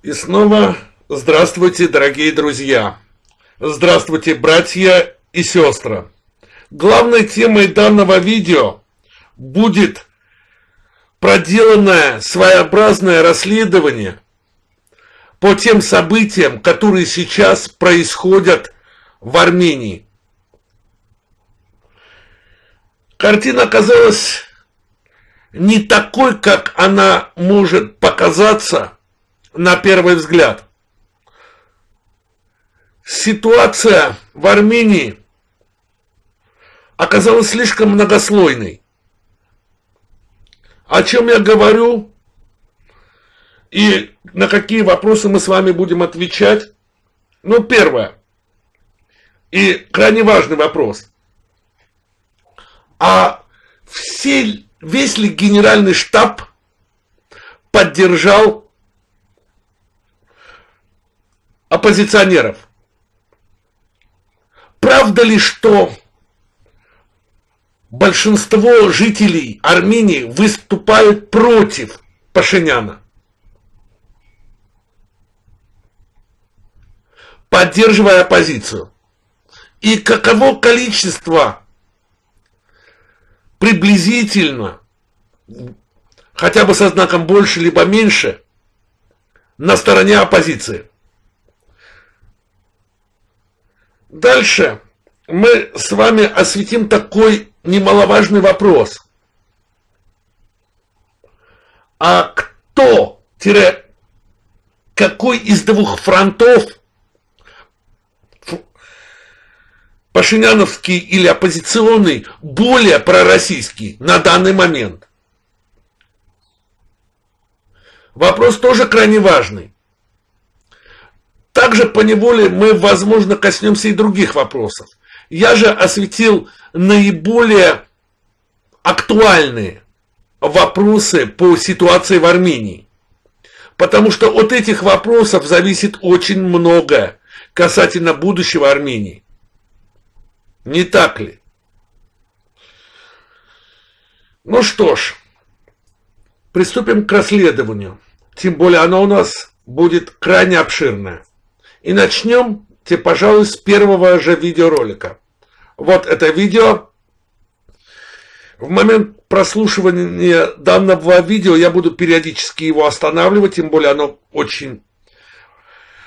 И снова здравствуйте, дорогие друзья. Здравствуйте, братья и сестры. Главной темой данного видео будет проделанное своеобразное расследование по тем событиям, которые сейчас происходят в Армении. Картина оказалась не такой, как она может показаться на первый взгляд. Ситуация в Армении оказалась слишком многослойной. О чем я говорю и на какие вопросы мы с вами будем отвечать? Ну, первое. И крайне важный вопрос. А все, весь ли генеральный штаб поддержал оппозиционеров? Правда ли, что большинство жителей Армении выступают против Пашиняна? Поддерживая оппозицию. И каково количество приблизительно, хотя бы со знаком больше либо меньше, на стороне оппозиции. Дальше мы с вами осветим такой немаловажный вопрос. А кто, тире, какой из двух фронтов, Пашиняновский или оппозиционный, более пророссийский на данный момент? Вопрос тоже крайне важный. Также по неволе мы, возможно, коснемся и других вопросов. Я же осветил наиболее актуальные вопросы по ситуации в Армении. Потому что от этих вопросов зависит очень многое касательно будущего Армении. Не так ли? Ну что ж, приступим к расследованию. Тем более оно у нас будет крайне обширное. И начнем, те, пожалуй, с первого же видеоролика. Вот это видео. В момент прослушивания данного видео я буду периодически его останавливать, тем более оно очень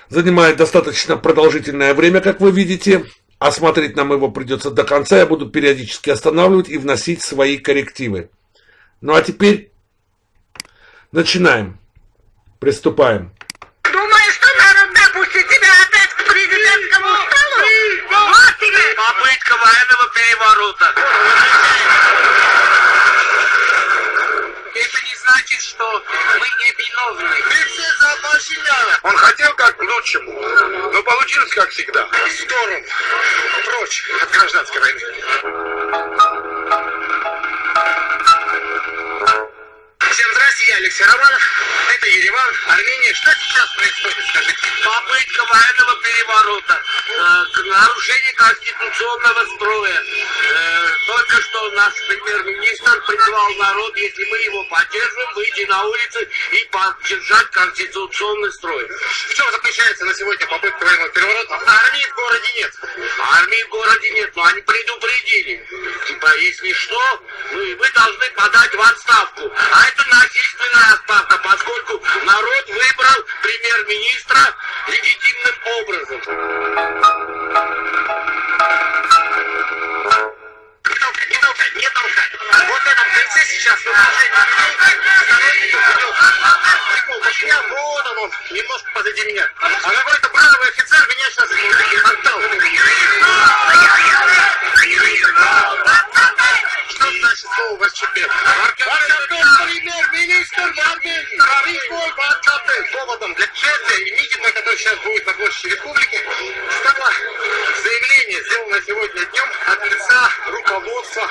занимает достаточно продолжительное время, как вы видите. А смотреть нам его придется до конца. Я буду периодически останавливать и вносить свои коррективы. Ну а теперь начинаем. Приступаем. Попытка военного переворота. Это не значит, что мы не виновны. Мы все за Пашиняна. Он хотел как к лучшему, но получилось как всегда. В сторону. Прочь от гражданской войны. Я Алексей Романов. Это Ереван, Армения. Что сейчас происходит, скажите? Попытка военного переворота, э, нарушение конституционного строя. Э, только что наш премьер-министр призвал народ, если мы его поддержим, выйти на улицы и поддержать конституционный строй. В чем заключается на сегодня попытка военного переворота? Армии в городе нет. Армии в городе нет, но они предупредили. Типа, если что, мы, вы должны подать в отставку. А это насильственная отставка, поскольку народ выбрал премьер-министра легитимным образом. Вот этом кольце сейчас в окружении сторонников Пашинян, вот он, он, немножко позади меня. А какой-то бравый офицер меня сейчас отталкивает. Что значит слово Варчепет? Варчепет премьер-министр в Армении. Рисковый Варчепет. Поводом для честия и митинга, который сейчас будет на площади Республики, стало заявление, сделанное сегодня днем от лица руководства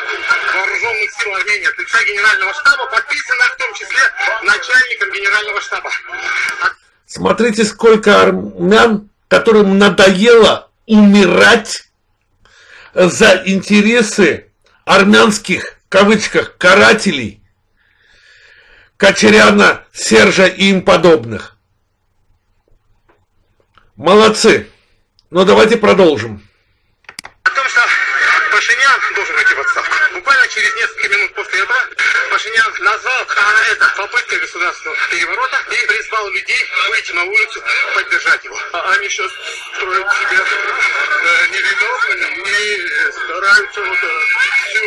вооруженных сил Армении, от лица генерального штаба, подписанное в том числе начальником генерального штаба. От Смотрите, сколько армян, которым надоело умирать за интересы армянских, в кавычках, карателей, Кочеряна, Сержа и им подобных. Молодцы. Но давайте продолжим. Должен уйти в отставку. Буквально через несколько минут после этого Пашинян назвал а, это попыткой государственного переворота и призвал людей выйти на улицу, поддержать его. А они сейчас строят себя э, невиновными и стараются вот э, э,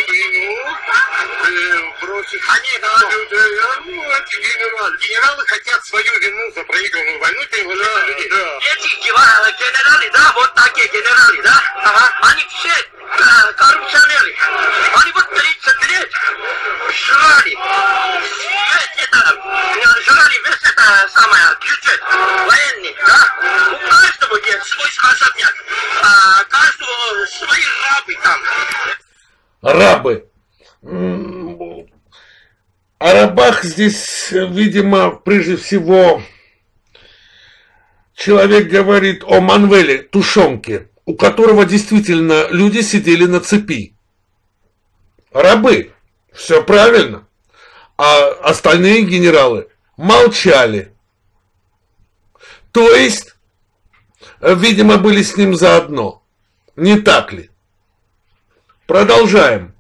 бросить они, на людей. А, ну, эти генералы. Генералы хотят свою вину за проигранную войну переложить на людей. Да. Эти гева- генералы, да, вот такие генералы, да, ага, они все э, коррупционеры. Они вот 30 лет жрали весь это, э, жрали весь это самое, бюджет военный, да. У каждого есть свой особняк, а каждого свои рабы там. Рабы. О рабах здесь, видимо, прежде всего человек говорит о Манвеле, тушенке, у которого действительно люди сидели на цепи. Рабы. Все правильно. А остальные генералы молчали. То есть, видимо, были с ним заодно. Не так ли? Продолжаем.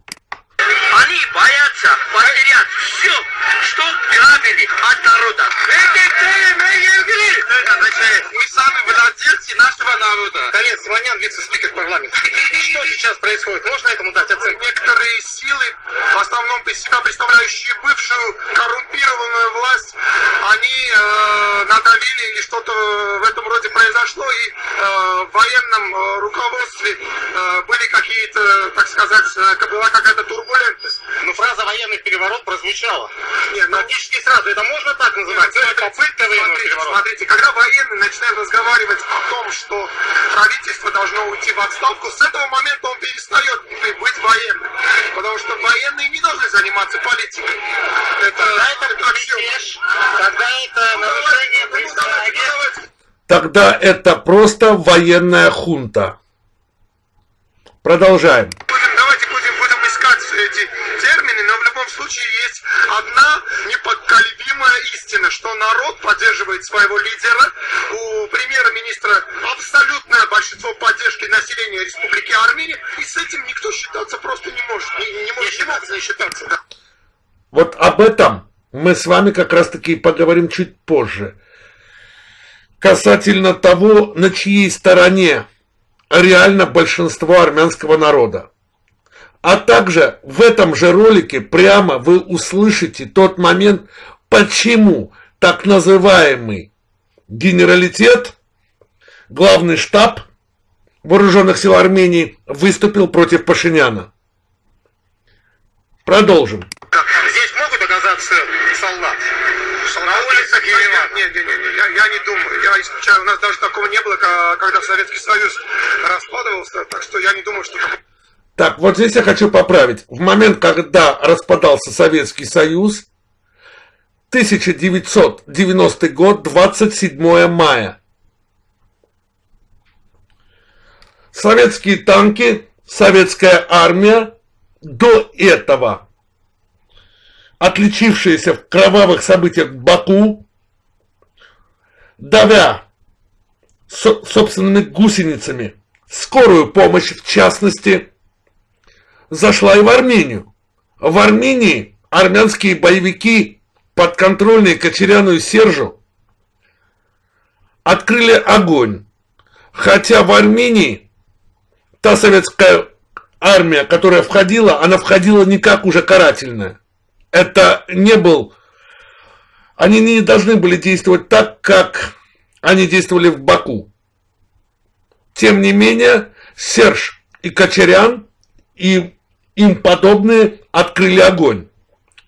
Нашего народа. Конец, Симонян, вице-спикер парламента. Что сейчас происходит? Можно этому дать оценку? Некоторые силы, в основном из себя представляющие бывшую коррумпированную власть, они э, надавили или что-то в этом роде произошло, и э, в военном э, руководстве э, были какие-то, так сказать, э, была какая-то турбулентность. Ну, фраза «военный переворот» прозвучала. Нет, ну, практически сразу. Это можно так называть? Это попытка военного переворота. Смотрите, когда военные начинают разговаривать о том, что правительство должно уйти в отставку, с этого момента он перестает быть военным. Потому что военные не должны заниматься политикой. Это, тогда это мятеж, тогда это нарушение признания. Тогда это просто военная хунта. Продолжаем. Будем, давайте будем, будем искать эти термины, любом случае есть одна непоколебимая истина, что народ поддерживает своего лидера. У премьера-министра абсолютное большинство поддержки населения Республики Армения, и с этим никто считаться просто не может. Не, не может могут не считаться. Да. Вот об этом мы с вами как раз таки поговорим чуть позже. Касательно того, на чьей стороне реально большинство армянского народа. А также в этом же ролике прямо вы услышите тот момент, почему так называемый генералитет, главный штаб вооруженных сил Армении выступил против Пашиняна. Продолжим. Здесь могут оказаться солдаты? На улицах Еревана? Нет, нет, нет, нет, я, я не думаю. Я исключаю. У нас даже такого не было, когда Советский Союз распадывался, так что я не думаю, что... Так, вот здесь я хочу поправить. В момент, когда распадался Советский Союз, 1990 год, 27 мая. Советские танки, советская армия до этого, отличившиеся в кровавых событиях Баку, давя со- собственными гусеницами скорую помощь, в частности, зашла и в Армению. В Армении армянские боевики, подконтрольные Кочеряну и Сержу, открыли огонь. Хотя в Армении та советская армия, которая входила, она входила не как уже карательная. Это не был... Они не должны были действовать так, как они действовали в Баку. Тем не менее, Серж и Кочерян и им подобные открыли огонь.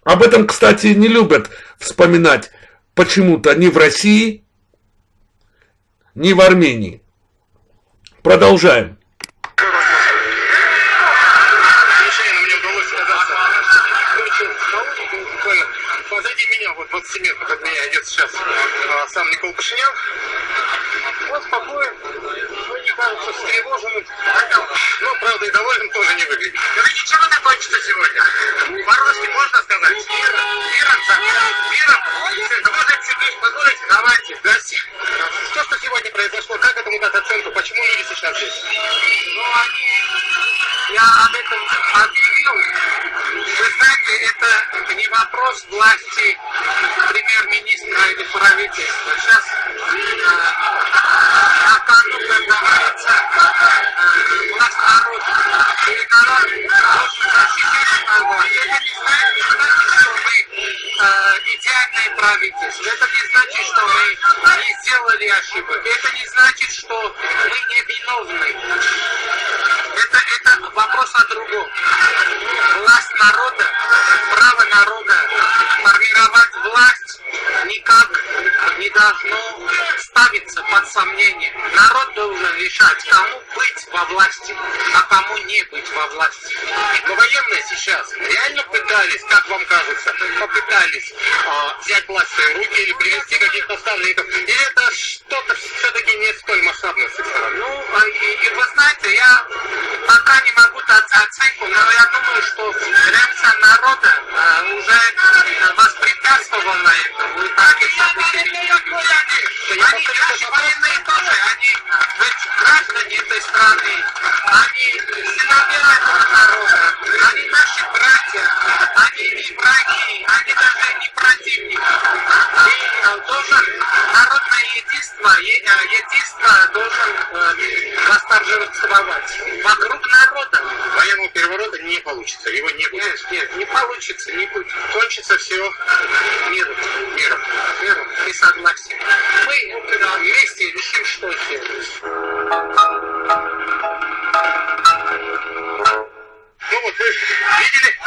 Об этом, кстати, не любят вспоминать почему-то ни в России, ни в Армении. Продолжаем. Случайно мне удалось оказаться ночью в колонии, буквально позади меня, вот 20 метров от меня идет сейчас а, сам Никол Пашинян. Он спокоен, но не кажется встревоженным. Но, правда, и довольным тоже не выглядит. Чем это кончится сегодня? По-русски можно сказать? Миром. Миром. Миром. Можно Сергеевич позволить? Давайте. Здрасте. Что, что сегодня произошло? Как этому дать оценку? Почему люди сейчас здесь? Ну, они... Я об этом объявил. Вы знаете, это не вопрос власти премьер-министра или правительства. Сейчас на кону, как говорится, э, народа. И народ должен э, идеальное правительство. Это не значит, что мы не сделали ошибок. Это не значит, что мы не виновны. Это, это вопрос о другом. Власть народа, право народа формировать власть никак не должно ставиться под сомнение. Народ должен решать, кому быть во власти, а кому не быть во власти. Но военные сейчас реально пытались, как вам кажется, попытались а, взять власть в свои руки или привести каких-то ставленников? Или это что-то все-таки не столь масштабное с стороны? Ну, а, и, и вы знаете, я пока не могу дать оценку, но я думаю, что реакция народа а, уже воспрепятствовала этому. Они, наши военные тоже, они граждане этой страны, они сыновья этого народа, они наши братья, они не враги, они даже не противники. И должен народное единство, единство должен восторжествовать вокруг народа. Военного переворота не получится, его не будет. Нет, нет, не получится, не будет. Кончится все Миром, миром. И. Мы вместе решим, что сделать. Ну вот вы видели,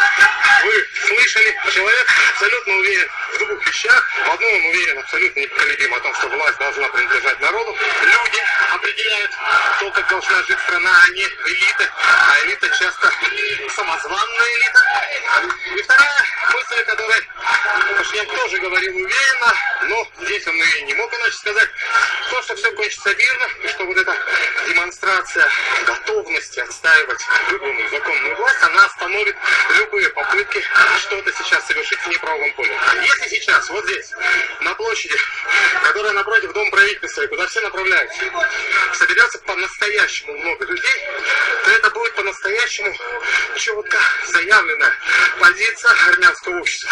вы слышали, человек абсолютно уверен в двух вещах. В одном он уверен абсолютно непоколебимо о том, что власть должна принадлежать народу. Люди определяют то, как должна жить страна, а не элита. А элита часто самозванная тоже говорил уверенно, но здесь он и не мог иначе сказать, то, что все кончится мирно, и что вот эта демонстрация готовности отстаивать выбранную законную власть, она остановит любые попытки что-то сейчас совершить в неправом поле. Если сейчас, вот здесь, на площади, которая напротив Дома правительства, куда все направляются, соберется по-настоящему много людей, то это будет по-настоящему четко заявленная позиция армянского общества.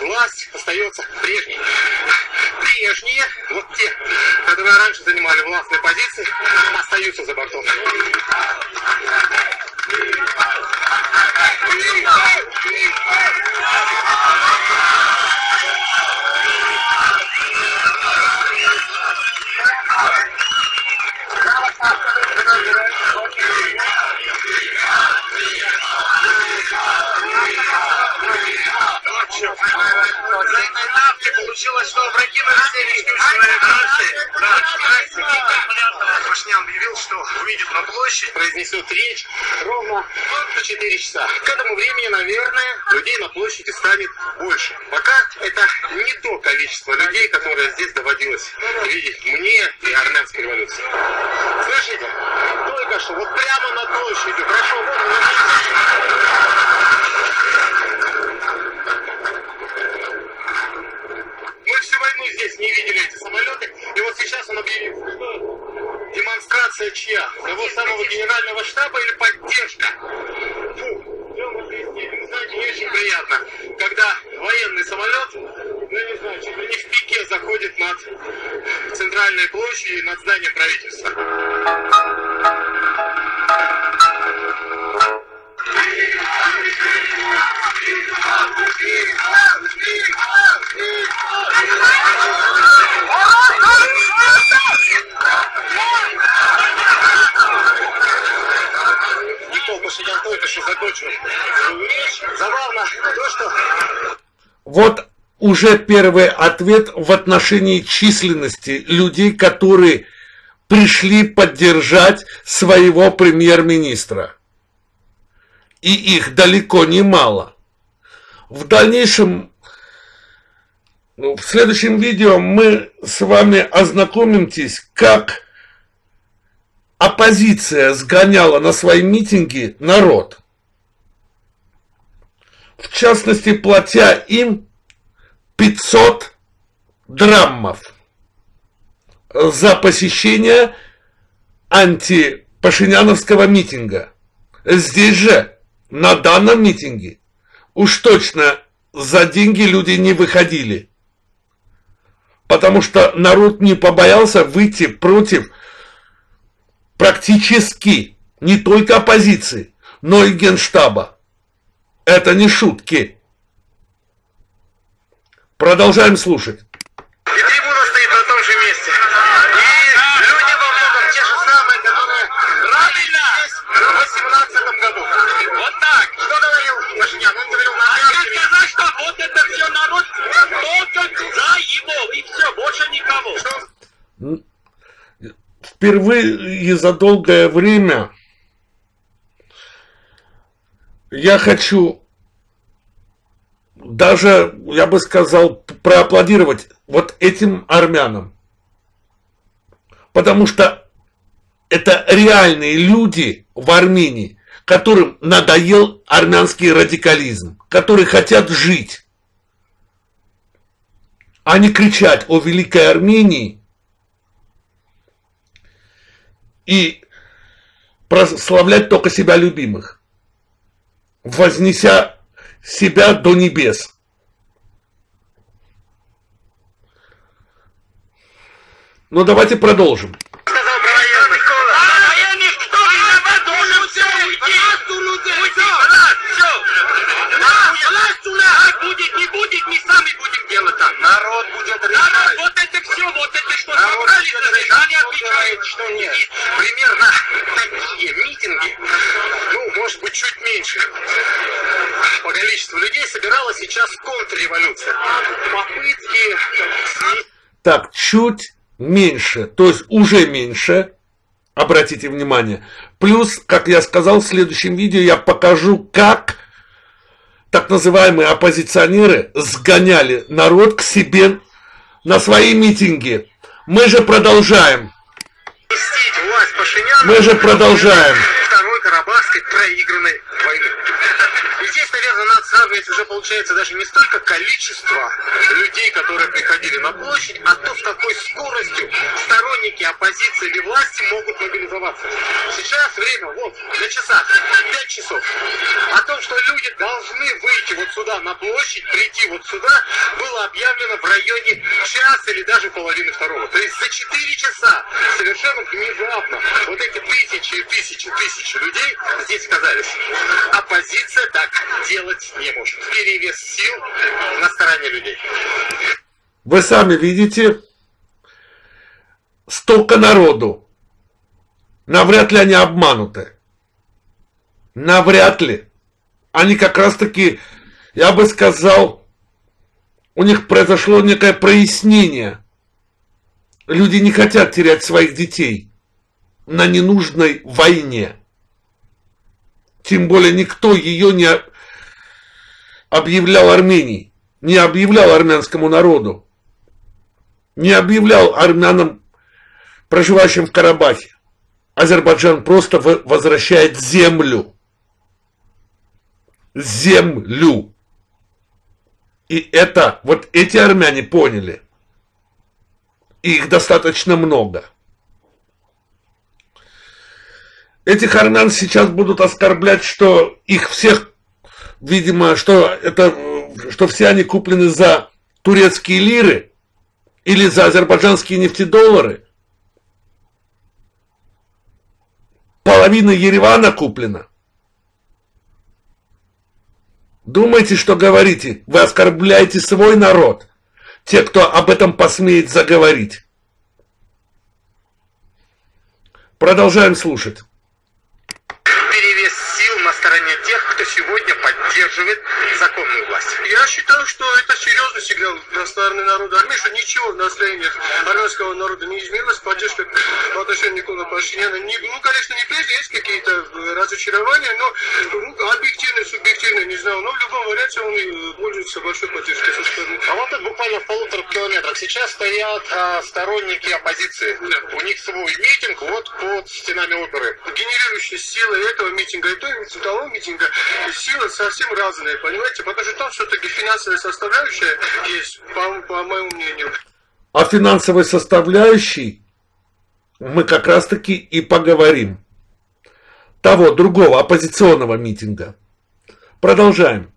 Власть остается прежней. Прежние, вот те, которые раньше занимали властные позиции, остаются за бортом. Взаимной нафте получилось, что опрокинули все ресурсы дальше. Да, знаете, Пашнян объявил, что выйдет на площадь, произнесет речь ровно в 4 часа. К этому времени, наверное, людей на площади станет больше. Пока это не то количество людей, которое здесь доводилось видеть мне и Слышите? Только что вот прямо над площадью прошел вот уже первый ответ в отношении численности людей, которые пришли поддержать своего премьер-министра. И их далеко не мало. В дальнейшем, ну, в следующем видео мы с вами ознакомимся, как оппозиция сгоняла на свои митинги народ. в частности, платя им 500 драммов за посещение антипашиняновского митинга. Здесь же, на данном митинге, уж точно за деньги люди не выходили. Потому что народ не побоялся выйти против практически не только оппозиции, но и генштаба. Это не шутки. Продолжаем слушать. И трибуна стоит на том же месте. И люди во многом те же самые, которые Правильно! в 18 году. Вот так! Что говорил Пашинян? Он говорил на Я Харькове. сказал, что вот это все народ только за его, и все, больше никого. Впервые за долгое время я хочу даже, я бы сказал, проаплодировать вот этим армянам. Потому что это реальные люди в Армении, которым надоел армянский радикализм, которые хотят жить, а не кричать о великой Армении и прославлять только себя любимых, вознеся себя до небес. Ну давайте продолжим. Будет. Народ вот это все, вот это что Народ что нет. Примерно такие митинги, ну, может быть, чуть меньше по количеству людей собиралась сейчас контрреволюция. Попытки Так, чуть меньше, то есть уже меньше, обратите внимание. Плюс, как я сказал, в следующем видео я покажу, как так называемые оппозиционеры сгоняли народ к себе на свои митинги. Мы же продолжаем. Мы же продолжаем. второй Карабахской проигранной сравнивать уже, получается, даже не столько количество людей, которые приходили на площадь, а то, с какой скоростью сторонники оппозиции или власти могут мобилизоваться. Сейчас время, вот, на часах, 5 часов. О том, что люди должны выйти вот сюда на площадь, прийти вот сюда, было объявлено в районе часа или даже половины второго. То есть за 4 часа совершенно внезапно вот эти тысячи тысячи, тысячи людей здесь оказались. Оппозиция так делать не может. Перевес сил на стороне людей. Вы сами видите, столько народу. Навряд ли они обмануты. Навряд ли. Они как раз таки, я бы сказал, у них произошло некое прояснение. Люди не хотят терять своих детей на ненужной войне. Тем более никто ее не объявлял Армении, не объявлял армянскому народу, не объявлял армянам, проживающим в Карабахе. Азербайджан просто возвращает землю. Землю. И это, вот эти армяне поняли. И их достаточно много. Этих армян сейчас будут оскорблять, что их всех, видимо, что это, что все они куплены за турецкие лиры или за азербайджанские нефтедоллары. Половина Еревана куплена. Думаете, что говорите? Вы оскорбляете свой народ. Те, кто об этом посмеет заговорить. Продолжаем слушать. Поддерживает законную власть. Я считаю, что это серьезный сигнал для стороны народа Армении, что ничего в настроениях армянского народа не изменилось, поддержка по отношению Никола Пашиняна. Ну, конечно, не прежде, есть какие-то э, разочарования, но ну, объективно, субъективно, не знаю, но в любом варианте он э, пользуется большой поддержкой со стороны. А вот тут буквально в полутора километрах сейчас стоят а, сторонники оппозиции. У них свой митинг вот под стенами оперы. Генерирующая сила этого митинга и той, и того митинга, сила совсем разные, понимаете? Потому что там все-таки финансовая составляющая есть, по, по моему мнению. О финансовой составляющей мы как раз-таки и поговорим. Того, другого, оппозиционного митинга. Продолжаем.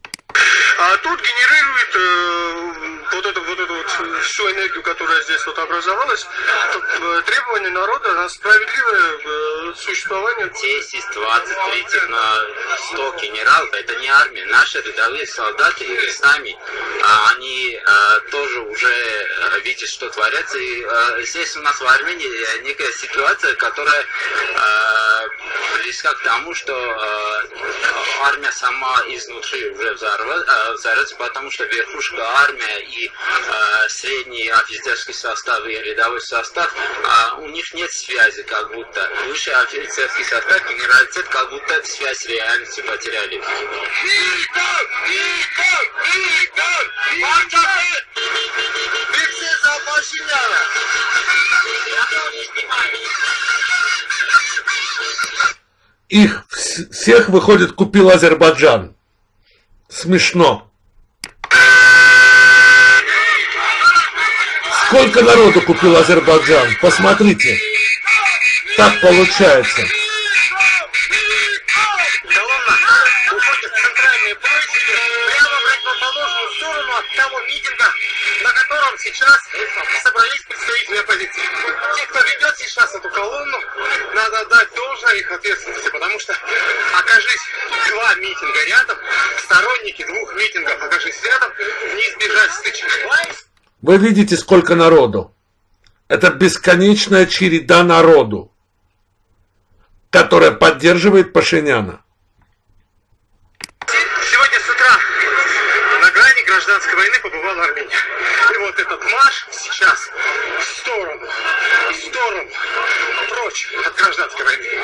А тут генерирует всю энергию, которая здесь вот образовалась, э, требования народа на справедливое э, существование. 10, 20, 30 на 100 генералов, это не армия. Наши рядовые солдаты и сами, а, они а, тоже уже а, видят, что творится. И а, здесь у нас в Армении некая ситуация, которая близка к тому, что армия сама изнутри уже взорвет- взорвется, потому что верхушка армия и а, средний офицерский состав и рядовой состав, а, у них нет связи как будто. Высший офицерский состав, генералитет, как будто связь с реальностью потеряли. Никак! Марчаты! Вы все за Пашиняна! Их вс- всех, выходит, купил Азербайджан. Смешно. Сколько народу купил Азербайджан? Посмотрите. Так получается. Сейчас собрались представители оппозиции. Те, кто ведет сейчас эту колонну, надо отдать должное их ответственности, потому что окажись два митинга рядом, сторонники двух митингов окажись рядом, не избежать стычек. Вы видите, сколько народу. Это бесконечная череда народу, которая поддерживает Пашиняна. Сегодня с утра на грани гражданской войны побывала Армения. Вот этот марш сейчас в сторону, в сторону, прочь от гражданской войны.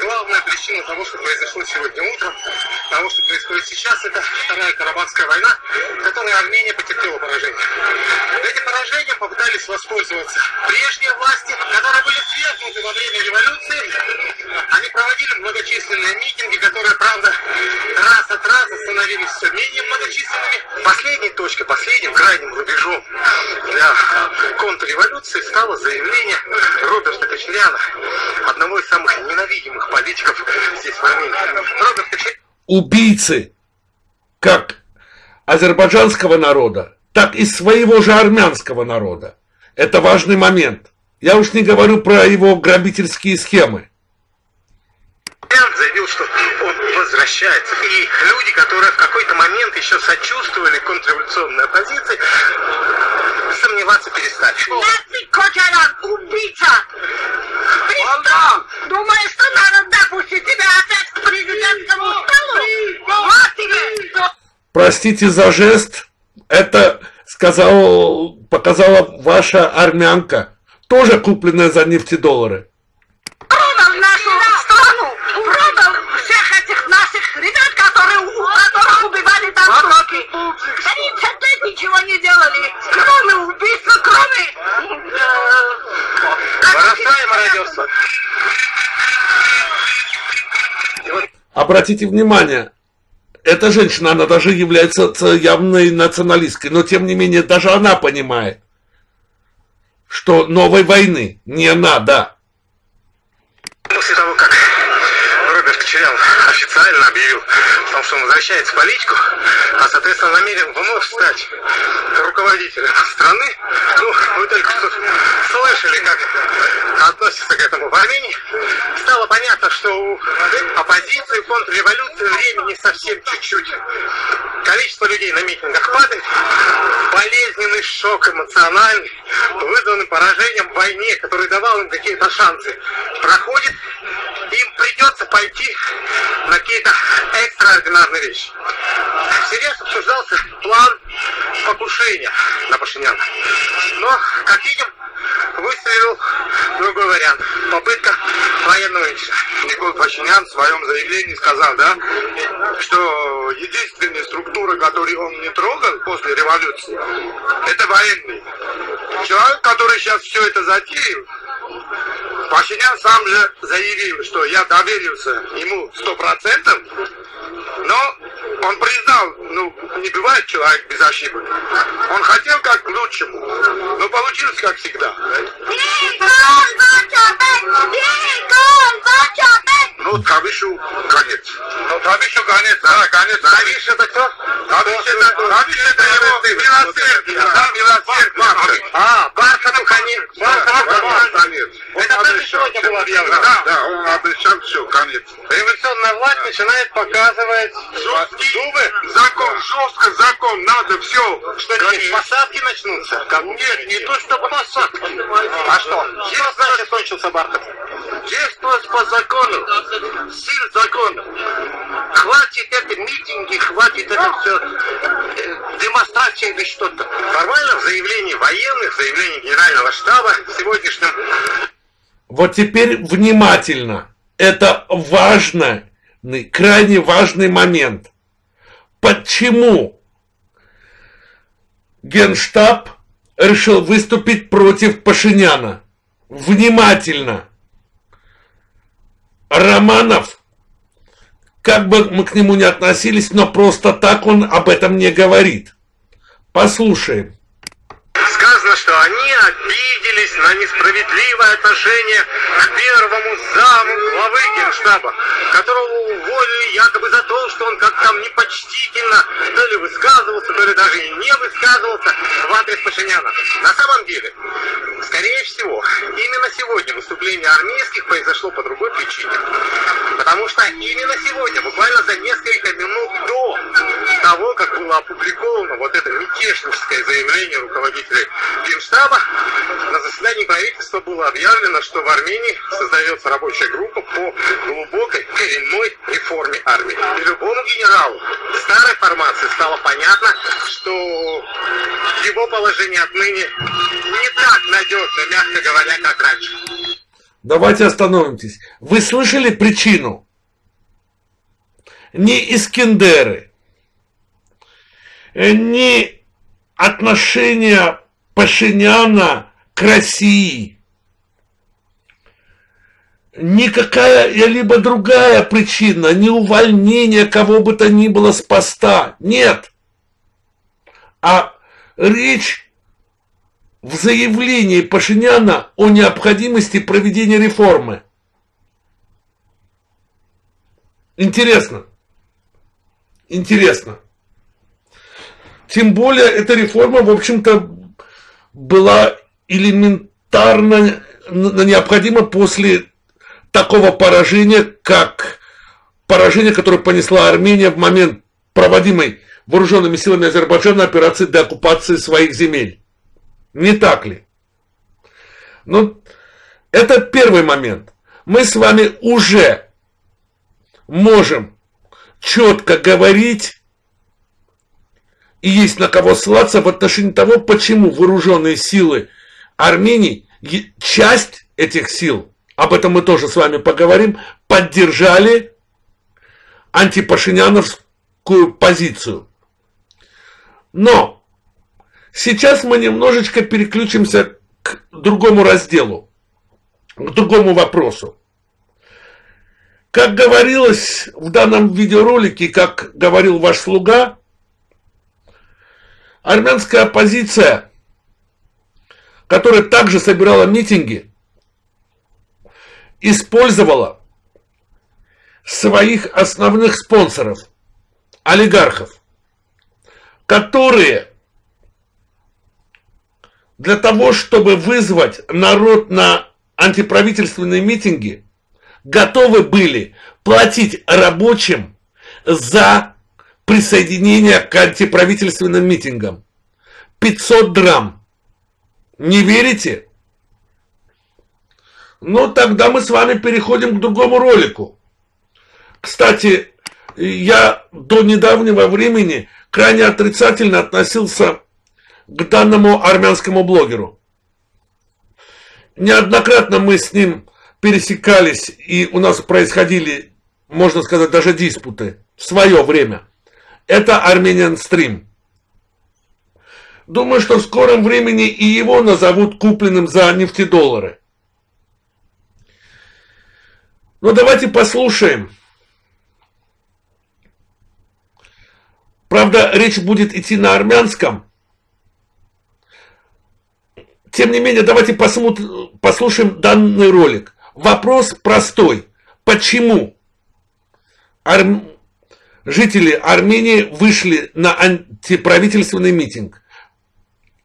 Главная причина того, что произошло сегодня утром, того, что происходит сейчас, это вторая Карабахская война, в которой Армения потерпела поражение. Этим поражением попытались воспользоваться прежние власти, которые были свергнуты во время революции. Они проводили многочисленные митинги, которые, правда, раз от раза становились все менее многочисленными. Последней точкой, последним крайним рубежом для контрреволюции стало заявление Роберта Кочеряна, одного из самых ненавидимых политиков здесь в Армении. Роберт Кочерян убийцы как азербайджанского народа, так и своего же армянского народа. Это важный момент. Я уж не говорю про его грабительские схемы. Заявил, что он возвращается. И люди, которые в какой-то момент еще сочувствовали контрреволюционной оппозиции, сомневаться перестали. Нацик Кочарян, убийца! Престол! Думаешь, что надо допустить тебя опять к президентскому столу? Вот тебе! Простите за жест, это сказал, показала ваша армянка, тоже купленная за нефтедоллары. Продал нашу страну! Продал всех этих наших ребят, которые, у которых убивали там 30 лет ничего не делали, кроме убийства, кроме... э, мародерства. И вот Обратите внимание, эта женщина, она даже является явной националисткой, но тем не менее даже она понимает, что новой войны не надо. После того, как официально объявил о том, что он возвращается в политику, а, соответственно, намерен вновь стать руководителем страны, ну, вы только что слышали, как относятся к этому Армении, стало понятно, что у оппозиции, контрреволюции времени совсем чуть-чуть. Количество людей на митингах падает, болезненный шок эмоциональный, вызванный поражением в войне, который давал им какие-то шансы, проходит, им придется пойти на какие-то экстраординарные вещи. Всерьез обсуждался план покушения на Пашиняна. Но, как видим, выстрелил другой вариант. Попытка военного уничтожения. Никол Пашинян в своем заявлении сказал, да, что единственная структура, которую он не трогал после революции, это военный. Человек, который сейчас все это затеял, Пашинян сам же заявил, что я доверился ему сто процентов, но он признал, ну, не бывает человек без ошибок. Он хотел как к лучшему, но получилось как всегда. Ну, Тавишу конец. Ну, Тавишу конец, да, конец. Тавиш это кто? Тавиш это, Тавиш это его милосердие, да, милосердие. А, Бархату конец. Бархату конец. Это даже сегодня было объявлено. Да, да, он обещал все, конец. Революционная власть начинает показывать зубы. Закон, жестко закон, надо все. Что здесь, посадки начнутся? Нет, не то, что посадки. А что? Что значит кончился Бархат? Действовать по закону, сил закона. Хватит это митинги, хватит это все э, демонстрация или что-то. Формально в заявлении военных, в заявлении генерального штаба сегодняшнем Вот теперь внимательно. Это важный, крайне важный момент. Почему Генштаб решил выступить против Пашиняна? Внимательно. Романов, как бы мы к нему не относились, но просто так он об этом не говорит. Послушаем. Сказано, что они обиделись на несправедливое отношение к первому заму главы Генштаба, которого уволили якобы за то, что он как-то там непочтительно то ли высказывался, то ли даже и не высказывался в адрес Пашиняна. На самом деле, скорее всего, именно сегодня выступление армейских произошло по другой причине. Потому что именно сегодня, буквально за несколько минут до того, как было опубликовано вот это мятежническое заявление руководителей Генштаба, на заседании правительства было объявлено, что в Армении создается рабочая группа по глубокой коренной реформе армии. И любому генералу старой формации стало понятно, что его положение отныне не так надежно, мягко говоря, как раньше. Давайте остановимся. Вы слышали причину? Не Искендеры, не отношения Пашиняна к России, никакая либо другая причина, не увольнение кого бы то ни было с поста. Нет. А речь в заявлении Пашиняна о необходимости проведения реформы. Интересно. Интересно. Тем более эта реформа, в общем-то, была элементарно необходима после такого поражения, как поражение, которое понесла Армения в момент проводимой вооруженными силами Азербайджана операции деоккупации своих земель. Не так ли? Ну, это первый момент. Мы с вами уже можем четко говорить и есть на кого ссылаться в отношении того, почему вооруженные силы Армении, часть этих сил, об этом мы тоже с вами поговорим, поддержали антипашиняновскую позицию. Но сейчас мы немножечко переключимся к другому разделу, к другому вопросу. Как говорилось в данном видеоролике, как говорил ваш слуга, армянская оппозиция, которая также собирала митинги, использовала своих основных спонсоров, олигархов, которые для того, чтобы вызвать народ на антиправительственные митинги, готовы были платить рабочим за присоединение к антиправительственным митингам. 500 драм. Не верите? Ну, тогда мы с вами переходим к другому ролику. Кстати, я до недавнего времени крайне отрицательно относился к данному армянскому блогеру. Неоднократно мы с ним пересекались, и у нас происходили, можно сказать, даже диспуты в свое время. Это Armenian Stream. Думаю, что в скором времени и его назовут купленным за нефтедоллары. Ну давайте послушаем. Правда, речь будет идти на армянском. Тем не менее, давайте послушаем данный ролик. Вопрос простой. Почему ар... жители Армении вышли на антиправительственный митинг?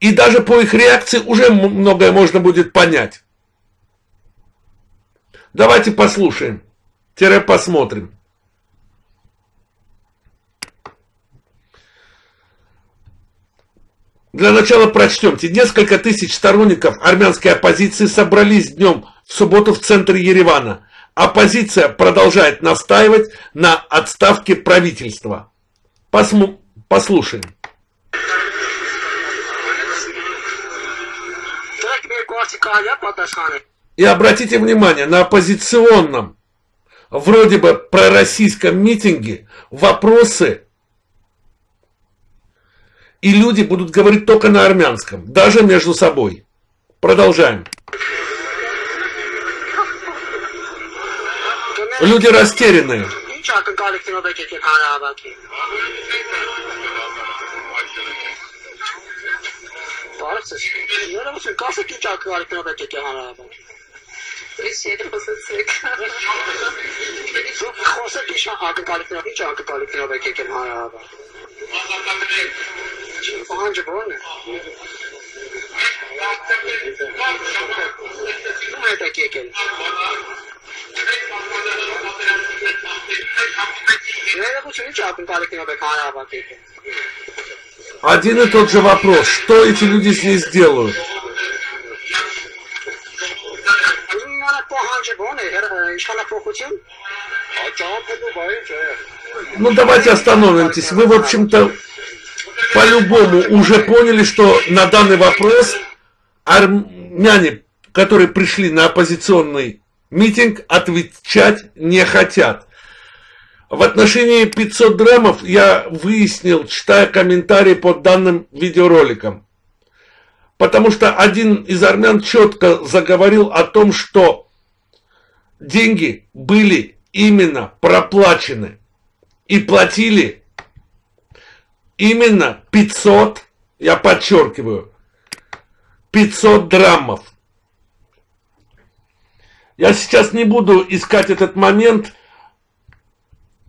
И даже по их реакции уже многое можно будет понять. Давайте послушаем, тире посмотрим. Для начала прочтемте. Несколько тысяч сторонников армянской оппозиции собрались днем в субботу в центре Еревана. Оппозиция продолжает настаивать на отставке правительства. Посму... Послушаем. И обратите внимание, на оппозиционном, вроде бы пророссийском митинге вопросы и люди будут говорить только на армянском, даже между собой. Продолжаем. Люди растеряны. Ancak? Один и тот же вопрос. Что эти люди с ней сделают? Ну, давайте остановимся. Вы, в общем-то, по-любому уже поняли, что на данный вопрос армяне, которые пришли на оппозиционный митинг, отвечать не хотят. В отношении 500 драмов я выяснил, читая комментарии под данным видеороликом. Потому что один из армян четко заговорил о том, что деньги были именно проплачены и платили именно 500, я подчеркиваю, 500 драммов. Я сейчас не буду искать этот момент,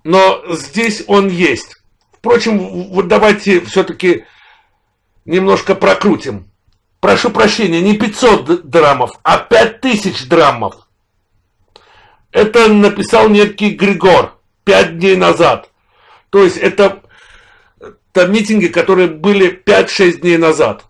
но здесь он есть. Впрочем, вот давайте все-таки немножко прокрутим. Прошу прощения, не 500 драммов, а 5000 драммов. Это написал некий Григор пять дней назад. То есть это, это митинги, которые были 5-6 дней назад.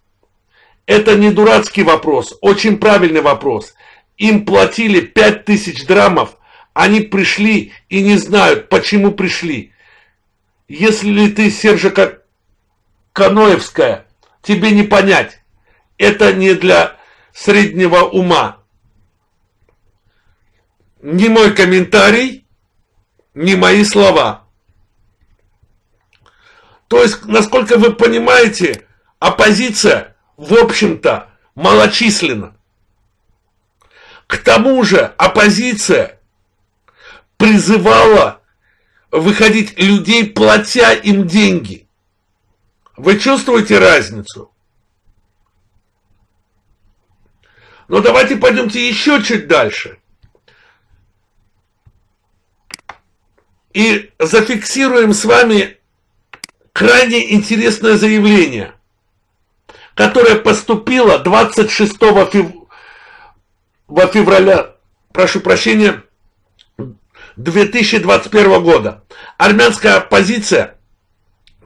Это не дурацкий вопрос, очень правильный вопрос. Им платили 5000 драмов, они пришли и не знают, почему пришли. Если ты Сержа Каноевская, тебе не понять. Это не для среднего ума ни мой комментарий, ни мои слова. То есть, насколько вы понимаете, оппозиция, в общем-то, малочисленна. К тому же оппозиция призывала выходить людей, платя им деньги. Вы чувствуете разницу? Но давайте пойдемте еще чуть дальше. и зафиксируем с вами крайне интересное заявление, которое поступило 26 фев... февраля, прошу прощения, 2021 года. Армянская оппозиция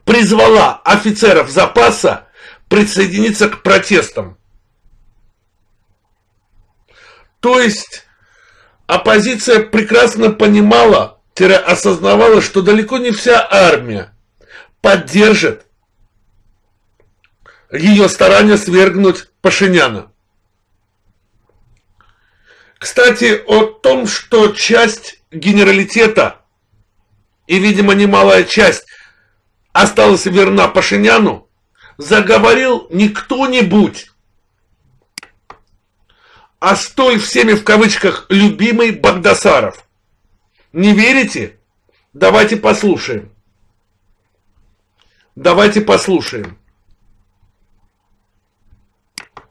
призвала офицеров запаса присоединиться к протестам. То есть оппозиция прекрасно понимала, осознавала, что далеко не вся армия поддержит ее старание свергнуть Пашиняна. Кстати, о том, что часть генералитета, и, видимо, немалая часть, осталась верна Пашиняну, заговорил не кто-нибудь, а столь всеми в кавычках любимый Багдасаров – Не верите? Давайте послушаем. Давайте послушаем.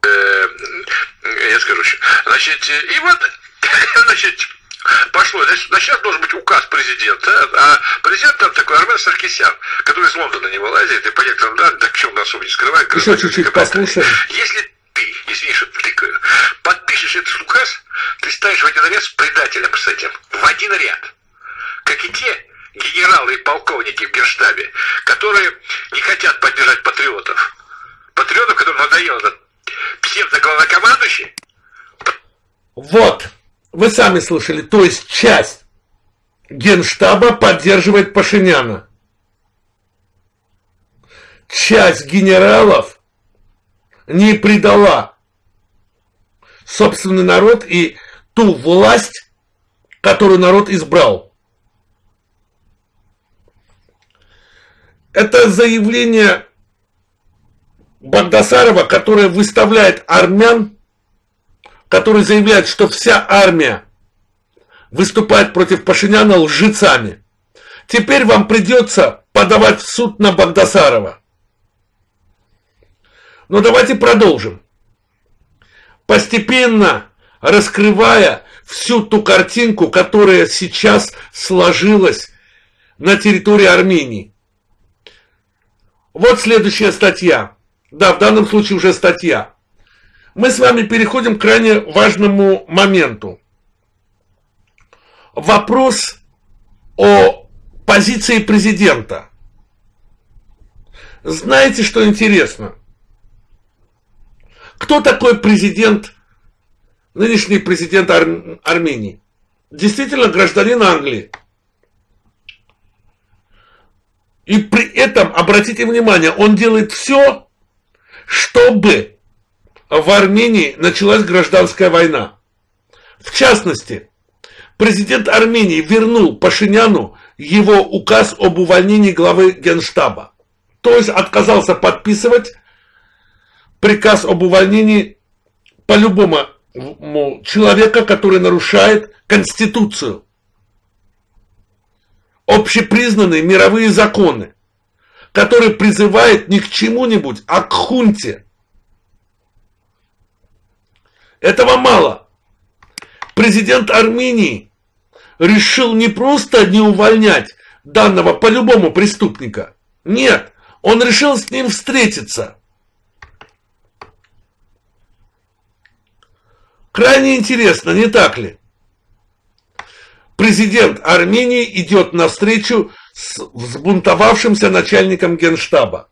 Я скажу еще. Значит, и вот, значит, пошло. Значит, сейчас должен быть указ президента, а президент там такой Армен Саркисян, который из Лондона не вылазит, и по некоторым данным, так чем нас особо не скрывает. Еще чуть-чуть послушаем. Если ты, извини, что тыкаю, подпишешь этот указ, ты станешь в один ряд с предателем с этим. В один ряд. Как и те генералы и полковники в Генштабе, которые не хотят поддержать патриотов. Патриотов, которым надоел этот псевдоглавнокомандующий. Вот, вы сами слышали, то есть часть Генштаба поддерживает Пашиняна. Часть генералов не предала собственный народ и ту власть, которую народ избрал. Это заявление Багдасарова, которое выставляет армян, который заявляет, что вся армия выступает против Пашиняна лжецами. Теперь вам придется подавать в суд на Багдасарова. Но давайте продолжим. Постепенно раскрывая всю ту картинку, которая сейчас сложилась на территории Армении. Вот следующая статья. Да, в данном случае уже статья. Мы с вами переходим к крайне важному моменту. Вопрос о позиции президента. Знаете, что интересно? Кто такой президент, нынешний президент Ар- Армении? Действительно гражданин Англии. И при этом, обратите внимание, он делает все, чтобы в Армении началась гражданская война. В частности, президент Армении вернул Пашиняну его указ об увольнении главы Генштаба. То есть отказался подписывать приказ об увольнении по-любому человека, который нарушает Конституцию. Общепризнанные мировые законы, который призывает не к чему-нибудь, а к хунте. Этого мало. Президент Армении решил не просто не увольнять данного по-любому преступника. Нет, он решил с ним встретиться. Крайне интересно, не так ли? Президент Армении идет навстречу с взбунтовавшимся начальником генштаба.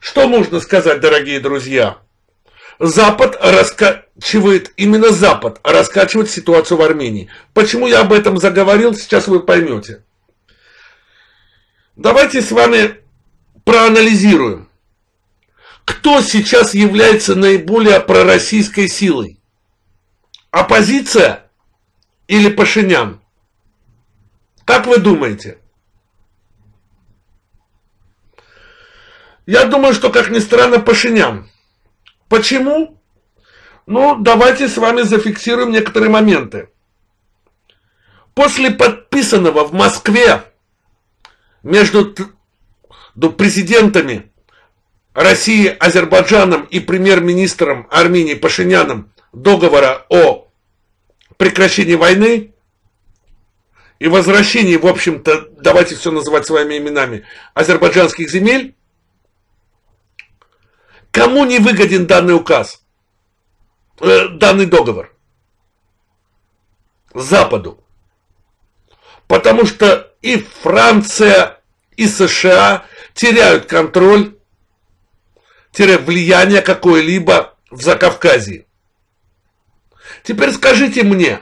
Что можно сказать, дорогие друзья? Запад раскачивает, именно Запад раскачивает ситуацию в Армении. Почему я об этом заговорил, сейчас вы поймете. Давайте с вами проанализируем, кто сейчас является наиболее пророссийской силой. Оппозиция или Пашинян? Как вы думаете? Я думаю, что, как ни странно, Пашинян. Почему? Ну, давайте с вами зафиксируем некоторые моменты. После подписанного в Москве между президентами России, Азербайджаном и премьер-министром Армении Пашиняном договора о прекращении войны и возвращении, в общем-то, давайте все называть своими именами, азербайджанских земель, Кому не выгоден данный указ, э, данный договор? Западу. Потому что и Франция, и США теряют контроль, влияние какое-либо в Закавказье. Теперь скажите мне,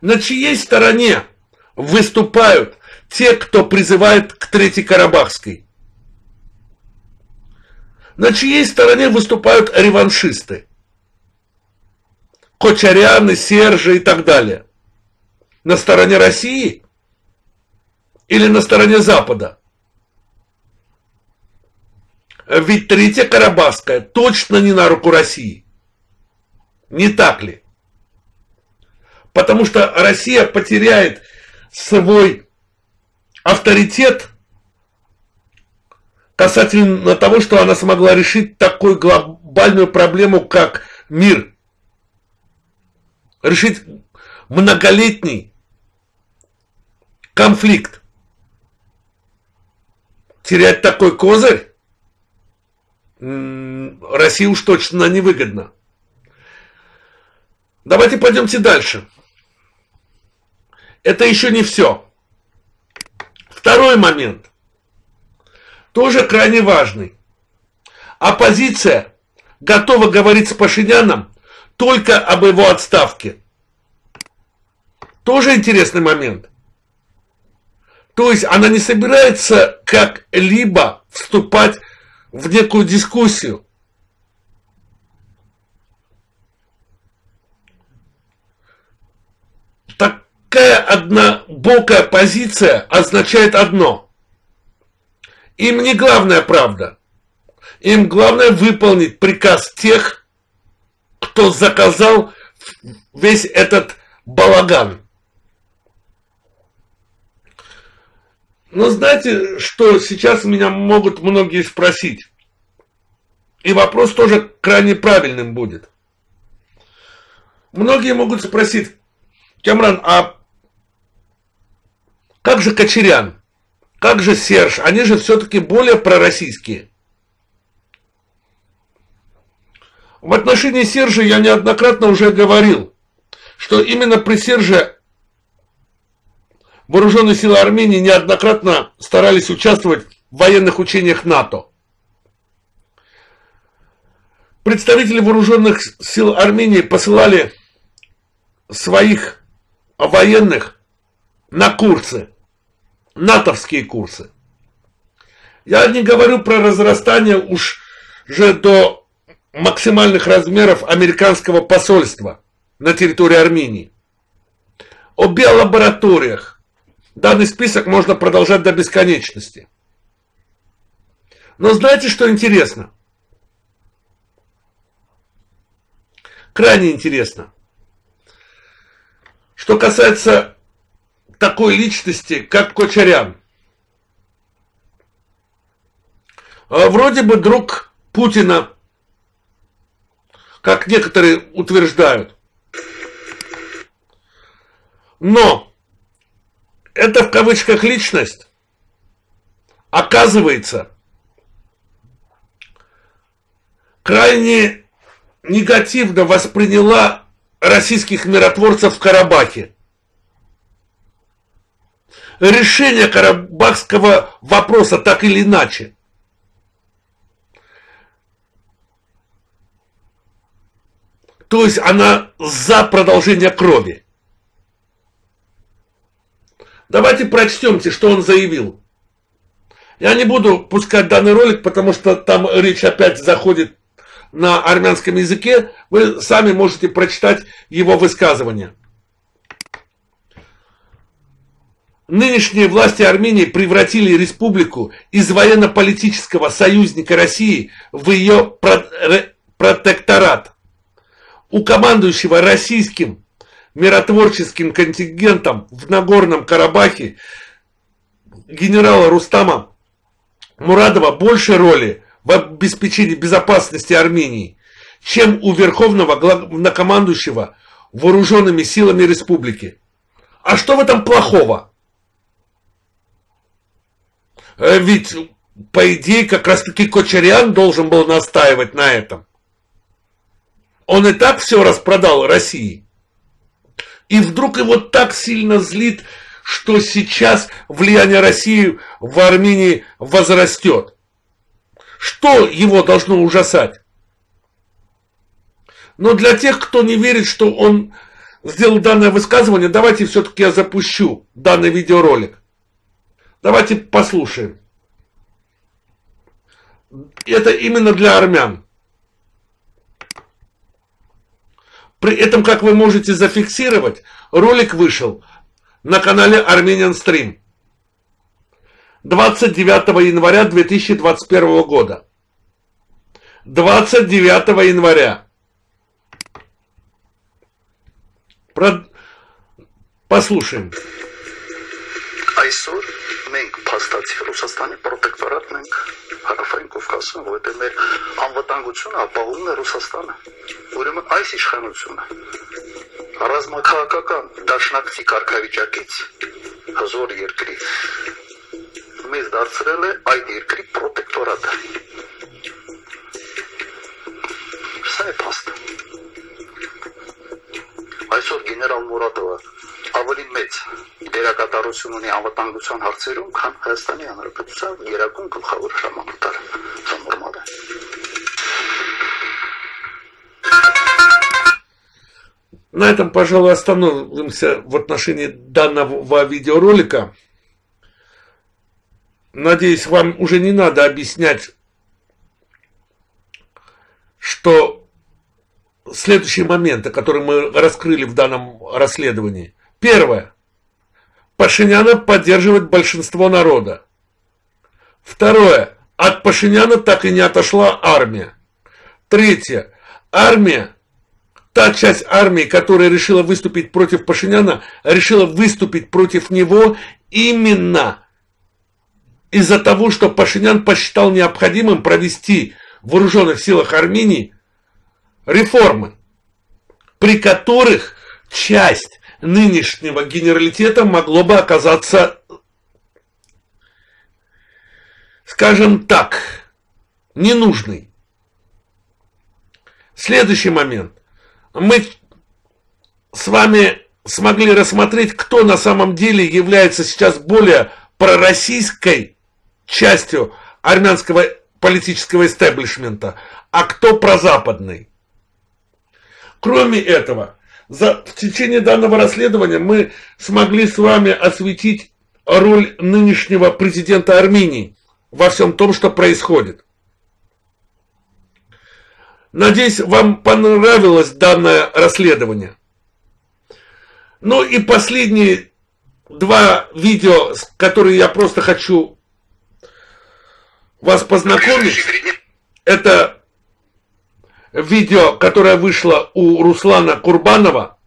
на чьей стороне выступают те, кто призывает к Третьей Карабахской? На чьей стороне выступают реваншисты? Кочаряны, Сержи и так далее. На стороне России или на стороне Запада? Ведь Третья Карабахская точно не на руку России. Не так ли? Потому что Россия потеряет свой авторитет касательно того, что она смогла решить такую глобальную проблему, как мир. Решить многолетний конфликт. Терять такой козырь России уж точно невыгодно. Давайте пойдемте дальше. Это еще не все. Второй момент. Тоже крайне важный. Оппозиция готова говорить с Пашиняном только об его отставке. Тоже интересный момент. То есть она не собирается как-либо вступать в некую дискуссию. Такая однобокая позиция означает одно. Им не главная правда. Им главное выполнить приказ тех, кто заказал весь этот балаган. Но знаете, что сейчас меня могут многие спросить? И вопрос тоже крайне правильным будет. Многие могут спросить, Кемран, а как же Кочерян? Как же Серж? Они же все-таки более пророссийские. В отношении Сержа я неоднократно уже говорил, что именно при Серже вооруженные силы Армении неоднократно старались участвовать в военных учениях НАТО. Представители вооруженных сил Армении посылали своих военных на курсы, натовские курсы. Я не говорю про разрастание уж же до максимальных размеров американского посольства на территории Армении. О биолабораториях, Данный список можно продолжать до бесконечности. Но знаете, что интересно? Крайне интересно. Что касается такой личности, как Кочарян. А вроде бы друг Путина, как некоторые утверждают. Но это в кавычках личность, оказывается, крайне негативно восприняла российских миротворцев в Карабахе. Решение карабахского вопроса так или иначе. То есть она за продолжение крови. Давайте прочтемте, что он заявил. Я не буду пускать данный ролик, потому что там речь опять заходит на армянском языке. Вы сами можете прочитать его высказывание. Нынешние власти Армении превратили республику из военно-политического союзника России в ее протекторат. У командующего российским миротворческим контингентом в Нагорном Карабахе генерала Рустама Мурадова больше роли в обеспечении безопасности Армении, чем у верховного главнокомандующего вооруженными силами республики. А что в этом плохого? Э, ведь, по идее, как раз-таки Кочарян должен был настаивать на этом. Он и так все распродал России. И вдруг его так сильно злит, что сейчас влияние России в Армении возрастет. Что его должно ужасать? Но для тех, кто не верит, что он сделал данное высказывание, давайте все-таки я запущу данный видеоролик. Давайте послушаем. Это именно для армян. При этом, как вы можете зафиксировать, ролик вышел на канале Armenian Stream 29 января 2021 года. 29 января. Про... Послушаем. Айсур փաստացի Ռուսաստանի պրոտեկտորատն ենք հարավային Կովկասում, որտեղ մեր անվտանգությունը ապահովում է Ռուսաստանը։ Ուրեմն այս իշխանությունը ռազմաքաղաքական դաշնակցի կարգավիճակից հզոր երկրի մեզ դարձրել է այդ երկրի պրոտեկտորատը։ Սա է փաստը։ Այսօր գեներալ Մուրատովը ավելի մեծ դերակատարություն ունի անվտանգության հարցերում, քան Հայաստանի Հանրապետության Գերագույն գլխավոր հրամանատարը։ Դա նորմալ է։ На этом, пожалуй, остановимся в отношении данного видеоролика. Надеюсь, вам уже не надо объяснять, что следующие моменты, которые мы раскрыли в данном расследовании. Первое. Пашиняна поддерживает большинство народа. Второе. От Пашиняна так и не отошла армия. Третье. Армия та часть армии, которая решила выступить против Пашиняна, решила выступить против него именно из-за того, что Пашинян посчитал необходимым провести в вооруженных силах Армении реформы, при которых часть нынешнего генералитета могло бы оказаться, скажем так, ненужной. Следующий момент мы с вами смогли рассмотреть, кто на самом деле является сейчас более пророссийской частью армянского политического истеблишмента, а кто прозападный. Кроме этого, за, в течение данного расследования мы смогли с вами осветить роль нынешнего президента Армении во всем том, что происходит. Надеюсь, вам понравилось данное расследование. Ну и последние два видео, которые я просто хочу вас познакомить. Это видео, которое вышло у Руслана Курбанова.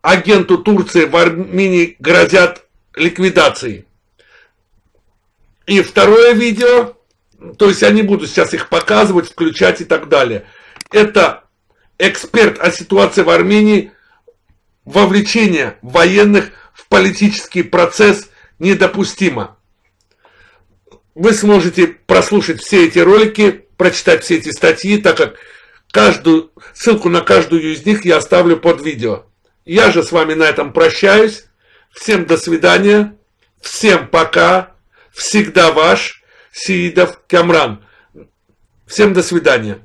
Агенту Турции в Армении грозят ликвидацией. И второе видео, то есть я не буду сейчас их показывать, включать и так далее – это эксперт о ситуации в Армении, вовлечение военных в политический процесс недопустимо. Вы сможете прослушать все эти ролики, прочитать все эти статьи, так как каждую, ссылку на каждую из них я оставлю под видео. Я же с вами на этом прощаюсь. Всем до свидания. Всем пока. Всегда ваш Сиидов Камран. Всем до свидания.